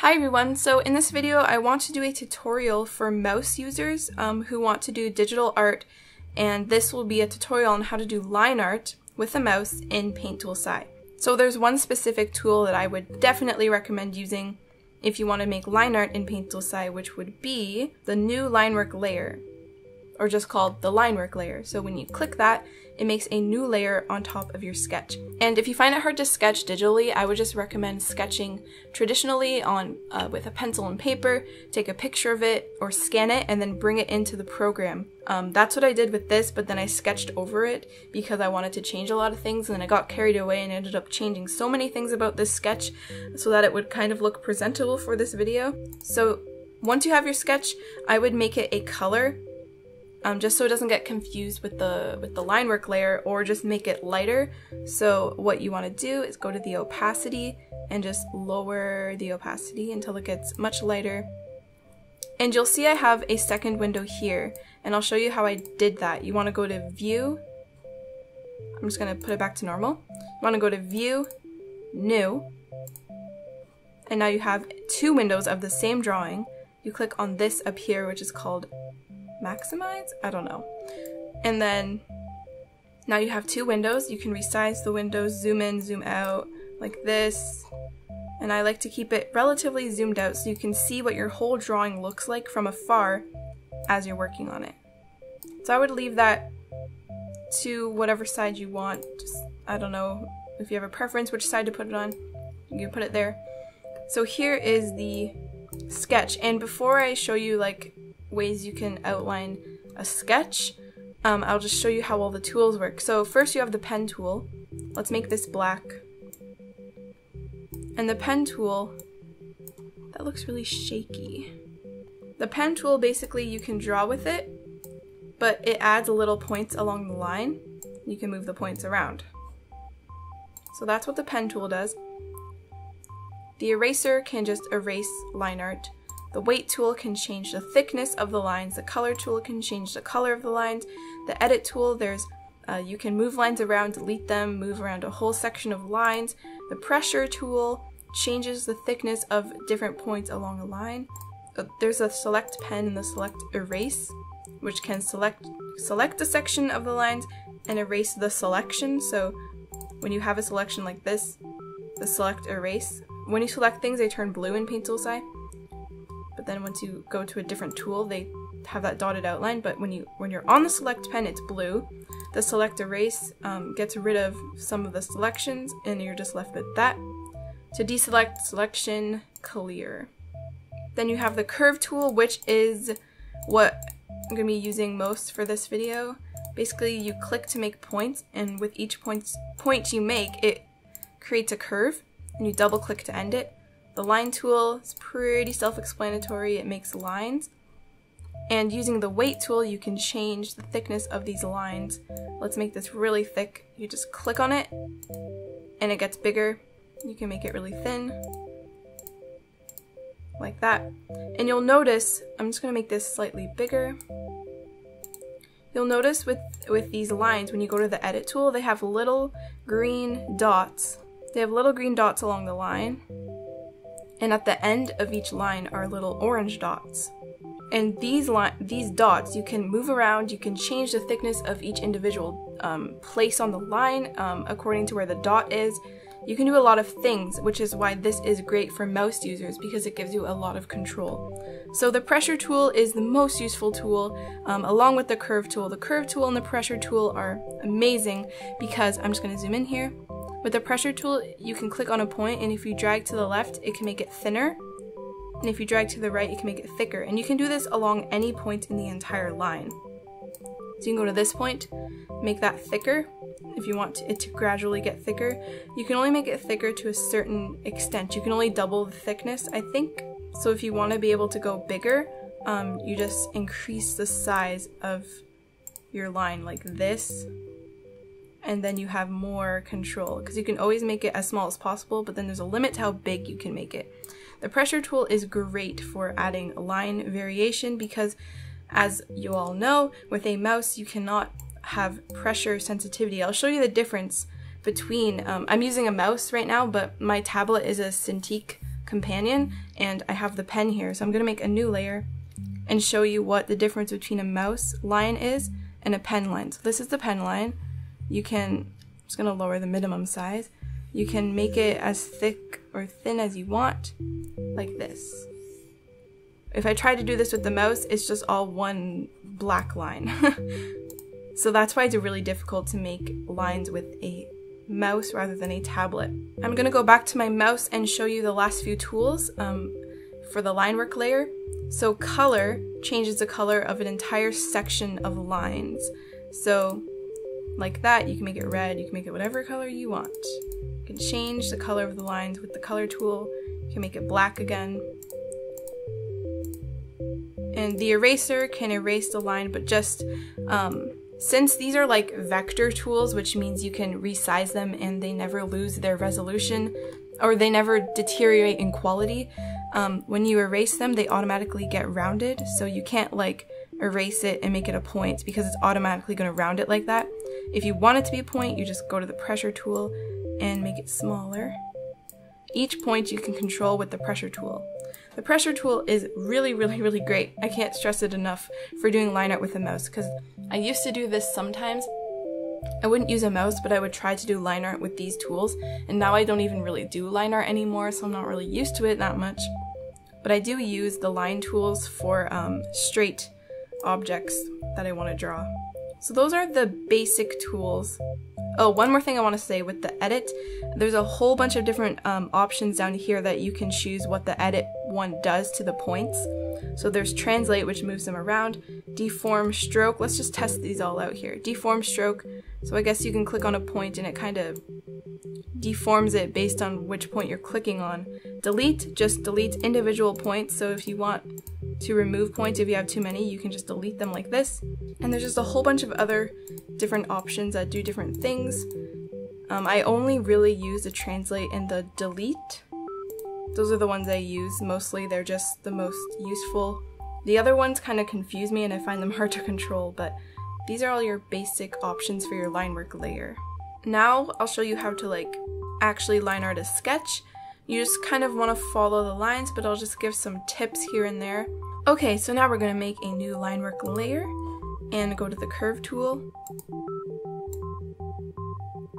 Hi everyone, so in this video I want to do a tutorial for mouse users um, who want to do digital art and this will be a tutorial on how to do line art with a mouse in Paint Tool SAI. So there's one specific tool that I would definitely recommend using if you want to make line art in Paint Tool SAI which would be the new line work layer or just called the line work layer. So when you click that, it makes a new layer on top of your sketch. And if you find it hard to sketch digitally, I would just recommend sketching traditionally on uh, with a pencil and paper, take a picture of it or scan it and then bring it into the program. Um, that's what I did with this, but then I sketched over it because I wanted to change a lot of things and then I got carried away and ended up changing so many things about this sketch so that it would kind of look presentable for this video. So once you have your sketch, I would make it a color um, just so it doesn't get confused with the with the line work layer or just make it lighter. So what you want to do is go to the opacity and just lower the opacity until it gets much lighter. And you'll see I have a second window here and I'll show you how I did that. You want to go to view. I'm just going to put it back to normal. You want to go to view, new, and now you have two windows of the same drawing. You click on this up here which is called maximize? I don't know. And then now you have two windows. You can resize the windows, zoom in, zoom out, like this. And I like to keep it relatively zoomed out so you can see what your whole drawing looks like from afar as you're working on it. So I would leave that to whatever side you want. Just, I don't know if you have a preference which side to put it on. You can put it there. So here is the sketch. And before I show you like ways you can outline a sketch, um, I'll just show you how all the tools work. So first you have the pen tool. Let's make this black. And the pen tool, that looks really shaky. The pen tool, basically you can draw with it, but it adds a little points along the line. You can move the points around. So that's what the pen tool does. The eraser can just erase line art. The weight tool can change the thickness of the lines. The color tool can change the color of the lines. The edit tool, there's uh, you can move lines around, delete them, move around a whole section of lines. The pressure tool changes the thickness of different points along a line. Uh, there's a select pen and the select erase, which can select select a section of the lines and erase the selection. So when you have a selection like this, the select erase, when you select things, they turn blue in Paint Tool SAI then once you go to a different tool, they have that dotted outline, but when, you, when you're on the select pen, it's blue. The select erase um, gets rid of some of the selections, and you're just left with that. To deselect selection, clear. Then you have the curve tool, which is what I'm to be using most for this video. Basically, you click to make points, and with each point, point you make, it creates a curve, and you double click to end it. The line tool is pretty self-explanatory, it makes lines. And using the weight tool, you can change the thickness of these lines. Let's make this really thick. You just click on it, and it gets bigger. You can make it really thin, like that. And you'll notice, I'm just gonna make this slightly bigger. You'll notice with, with these lines, when you go to the edit tool, they have little green dots. They have little green dots along the line and at the end of each line are little orange dots. And these these dots, you can move around, you can change the thickness of each individual um, place on the line um, according to where the dot is. You can do a lot of things, which is why this is great for mouse users because it gives you a lot of control. So the pressure tool is the most useful tool, um, along with the curve tool. The curve tool and the pressure tool are amazing because I'm just going to zoom in here. With the pressure tool, you can click on a point and if you drag to the left, it can make it thinner. And if you drag to the right, it can make it thicker. And you can do this along any point in the entire line. So you can go to this point, make that thicker. If you want it to gradually get thicker, you can only make it thicker to a certain extent. You can only double the thickness, I think. So if you want to be able to go bigger, um, you just increase the size of your line like this and then you have more control because you can always make it as small as possible but then there's a limit to how big you can make it. The pressure tool is great for adding line variation because as you all know with a mouse you cannot have pressure sensitivity. I'll show you the difference between, um, I'm using a mouse right now but my tablet is a Cintiq companion and I have the pen here. So I'm going to make a new layer and show you what the difference between a mouse line is and a pen line. So this is the pen line. You can, I'm just to lower the minimum size. You can make it as thick or thin as you want, like this. If I try to do this with the mouse, it's just all one black line. so that's why it's really difficult to make lines with a mouse rather than a tablet. I'm going to go back to my mouse and show you the last few tools um, for the line work layer. So color changes the color of an entire section of lines. So like that, you can make it red, you can make it whatever color you want. You can change the color of the lines with the color tool. You can make it black again. And the eraser can erase the line, but just um, since these are like vector tools, which means you can resize them and they never lose their resolution or they never deteriorate in quality, um, when you erase them, they automatically get rounded. So you can't like erase it and make it a point because it's automatically going to round it like that. If you want it to be a point, you just go to the pressure tool and make it smaller. Each point you can control with the pressure tool. The pressure tool is really, really, really great. I can't stress it enough for doing line art with a mouse because I used to do this sometimes. I wouldn't use a mouse, but I would try to do line art with these tools, and now I don't even really do line art anymore, so I'm not really used to it that much. But I do use the line tools for um, straight objects that I want to draw. So those are the basic tools Oh, one more thing I want to say with the edit, there's a whole bunch of different um, options down here that you can choose what the edit one does to the points. So there's translate, which moves them around, deform, stroke. Let's just test these all out here. Deform, stroke. So I guess you can click on a point and it kind of deforms it based on which point you're clicking on. Delete just deletes individual points. So if you want to remove points, if you have too many, you can just delete them like this. And there's just a whole bunch of other different options that do different things. Um, I only really use the translate and the delete. Those are the ones I use mostly. They're just the most useful. The other ones kind of confuse me and I find them hard to control, but these are all your basic options for your line work layer. Now I'll show you how to like actually line art a sketch. You just kind of want to follow the lines, but I'll just give some tips here and there. Okay, so now we're going to make a new line work layer and go to the curve tool.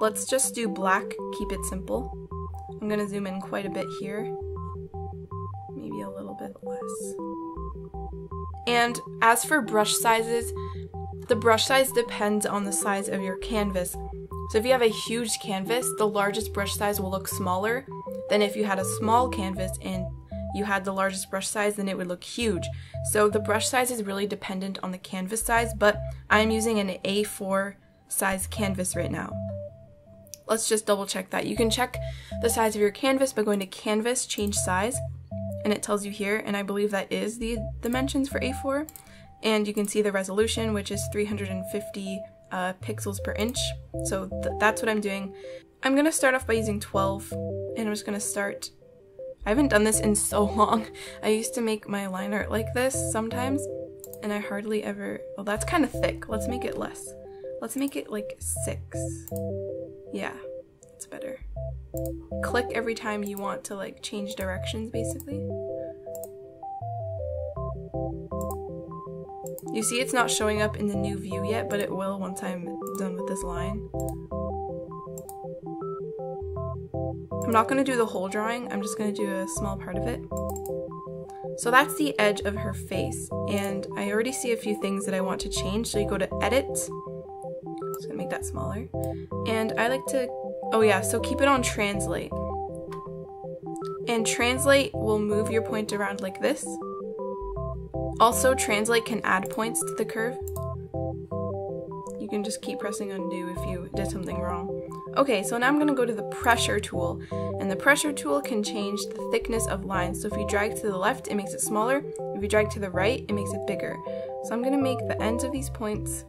Let's just do black, keep it simple. I'm going to zoom in quite a bit here, maybe a little bit less. And as for brush sizes, the brush size depends on the size of your canvas. So if you have a huge canvas, the largest brush size will look smaller than if you had a small canvas and you had the largest brush size, then it would look huge. So the brush size is really dependent on the canvas size, but I'm using an A4 size canvas right now. Let's just double check that. You can check the size of your canvas by going to canvas, change size, and it tells you here, and I believe that is the dimensions for A4. And you can see the resolution, which is 350 uh, pixels per inch. So th that's what I'm doing. I'm gonna start off by using 12, and I'm just gonna start I haven't done this in so long. I used to make my line art like this sometimes, and I hardly ever. Well, that's kind of thick. Let's make it less. Let's make it like six. Yeah, it's better. Click every time you want to like change directions, basically. You see it's not showing up in the new view yet, but it will once I'm done with this line. I'm not going to do the whole drawing, I'm just going to do a small part of it. So that's the edge of her face, and I already see a few things that I want to change, so you go to Edit, just going to make that smaller, and I like to, oh yeah, so keep it on Translate. And Translate will move your point around like this. Also, Translate can add points to the curve. You can just keep pressing undo if you did something wrong. Okay, so now I'm going to go to the pressure tool, and the pressure tool can change the thickness of lines. So if you drag to the left, it makes it smaller. If you drag to the right, it makes it bigger. So I'm going to make the ends of these points,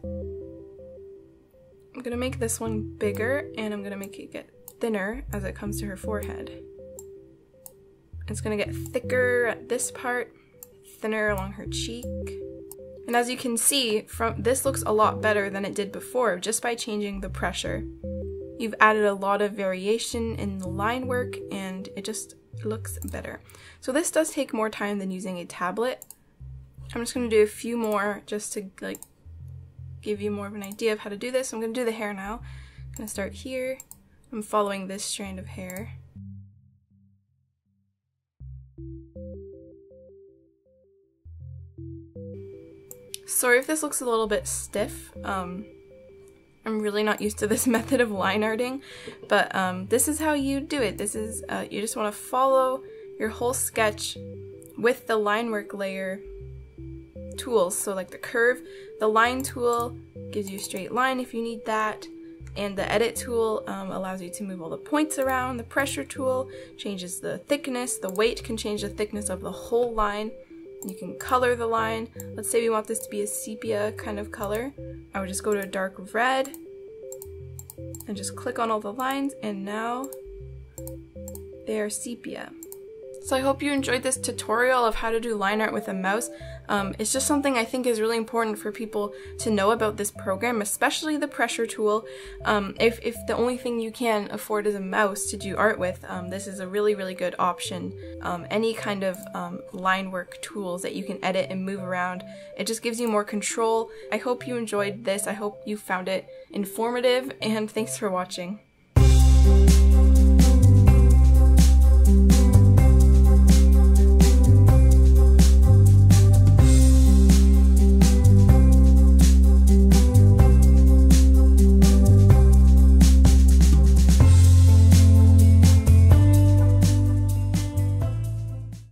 I'm going to make this one bigger, and I'm going to make it get thinner as it comes to her forehead. It's going to get thicker at this part, thinner along her cheek. And as you can see, from this looks a lot better than it did before just by changing the pressure. you've added a lot of variation in the line work and it just looks better. So this does take more time than using a tablet. I'm just going to do a few more just to like give you more of an idea of how to do this. I'm going to do the hair now. I'm going to start here. I'm following this strand of hair. Sorry if this looks a little bit stiff. Um, I'm really not used to this method of line arting, but um, this is how you do it. This is, uh, you just want to follow your whole sketch with the line work layer tools. So like the curve, the line tool gives you a straight line if you need that. And the edit tool um, allows you to move all the points around. The pressure tool changes the thickness. The weight can change the thickness of the whole line. You can color the line. Let's say we want this to be a sepia kind of color. I would just go to a dark red and just click on all the lines and now they are sepia. So I hope you enjoyed this tutorial of how to do line art with a mouse. Um, it's just something I think is really important for people to know about this program, especially the pressure tool. Um, if, if the only thing you can afford is a mouse to do art with, um, this is a really, really good option. Um, any kind of um, line work tools that you can edit and move around, it just gives you more control. I hope you enjoyed this. I hope you found it informative, and thanks for watching.